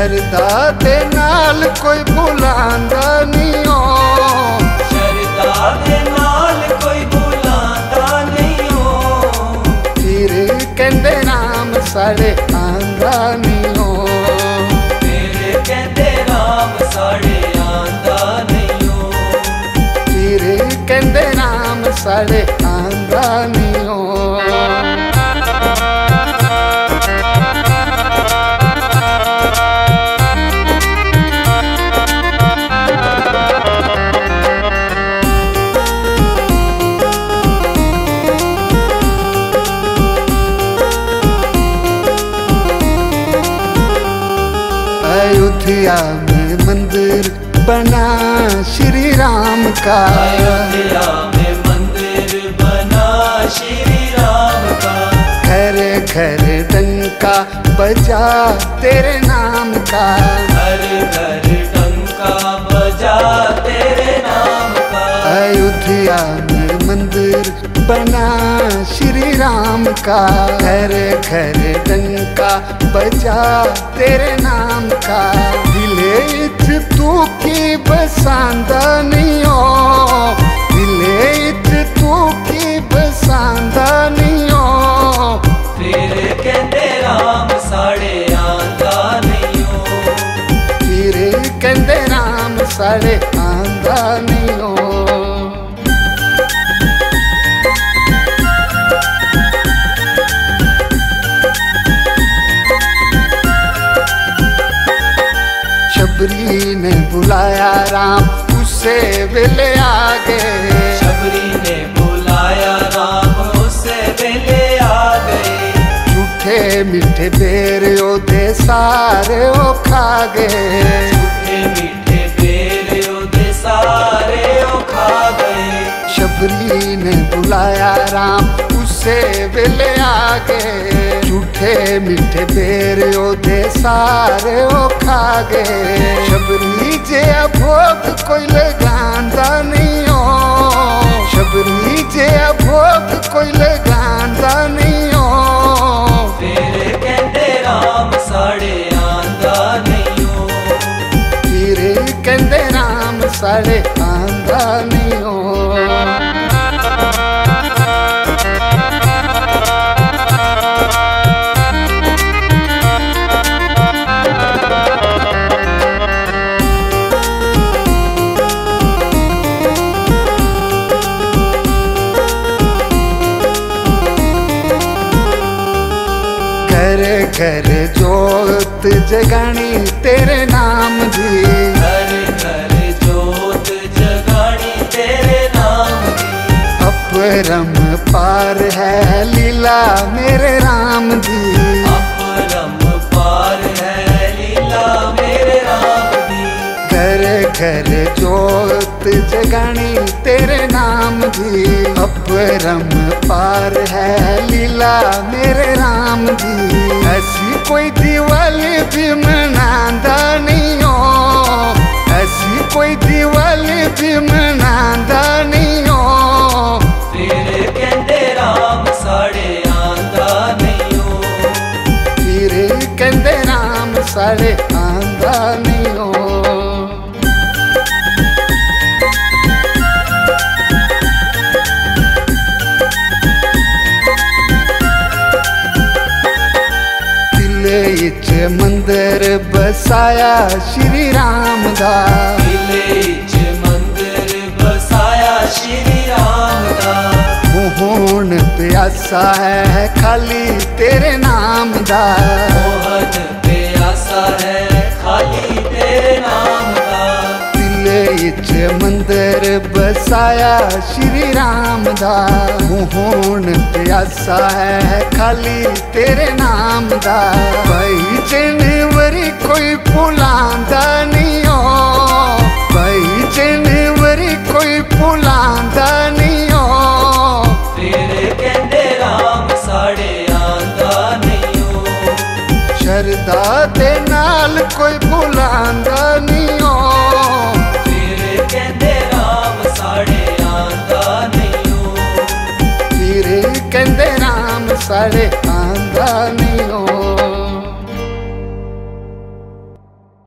ਸ਼ਰਦਾ ਦੇ ਨਾਲ ਕੋਈ ਭੁਲਾਂਦਾ ਨਹੀਂ ਓ। ਸ਼ਰਦਾ ਦੇ ਨਾਲ ਕੋਈ ਭੁਲਾਂਦਾ ਨਹੀਂ ਹੋ ਫਿਰ ਕਹਿੰਦੇ ਨਾਮ ਸਾਡੇ ਆਂਦਾ ਨਹੀਂ ਓ। ਤੇਰੇ ਕਹਿੰਦੇ ਰਾਮ ਸਾੜੇ ਆਂਦਾ ਨਹੀਂ ਹੋ ਫਿਰ ਕਹਿੰਦੇ ਨਾਮ ਸਾਡੇ अयोध्या में मंदिर बना श्री राम का। अयोध्या में मंदिर बना श्री राम का घर घर डंका बजा तेरे नाम का हर घर टंका बजा तेरे नाम का। अयोध्या में मंदिर बना श्री राम का। घर घर डंका बजा तेरे नाम का। दिले इच तू की बसांदा नहीं हो दिले इच तू की बसांदा नहीं हो फिर कहते राम साड़े आंदा नहीं हो। फिर कहते राम साड़े आंदा नहीं वेले आ गए शबरी ने बुलाया राम उससे वेले आ गए झूठे मीठे बेर ओदे सारे ओ खा गए अबली ने बुलाया राम। उससे वेले आगे झूठे मीठे बेर दे सारे ओ खागे शबरी जे अभोग कोई लगांदा नहीं हो। शबरी जे अभोग कोई लगांदा नहीं हो। फिर कहते राम साड़े आंदा नहीं हो। फिर कहते राम साड़े घर जोत जगानी तेरे नाम दी घर घर जोत जगानी तेरे नाम अपरम पार है लीला मेरे राम दी अपरम पार है लीला मेरे राम की। घर घर जोत जगानी तेरे नाम दी ਅਪਰਮ ਪਾਰ ਹੈ ਲੀਲਾ ਮੇਰੇ RAM ਦੀ ਐਸੀ ਕੋਈ ਦੀਵਾਲੀ ਵੀ ਮਨਾਂਦਾ ਨਹੀਂ ਹੋ ਐਸੀ ਕੋਈ ਦੀਵਾਲੀ ਵੀ ਮਨਾਂਦਾ ਨਹੀਂ ਹੋ ਤੇਰੇ ਕਹਿੰਦੇ RAM ਸਾਡੇ ਆਂਦਾ ਨਹੀਂ ਹੋ ਤੇਰੇ ਕਹਿੰਦੇ RAM ਸਾਡੇ मंदिर बसाया श्री राम दा किले मंदिर बसाया श्री राम दा मोहन प्यासा है खाली तेरे नाम दा। प्यासा है इच मंदिर बसाया श्री राम दा। मोहन प्यासा है खाली तेरे नाम दा। भाई जनवरी कोई भुलांदा रे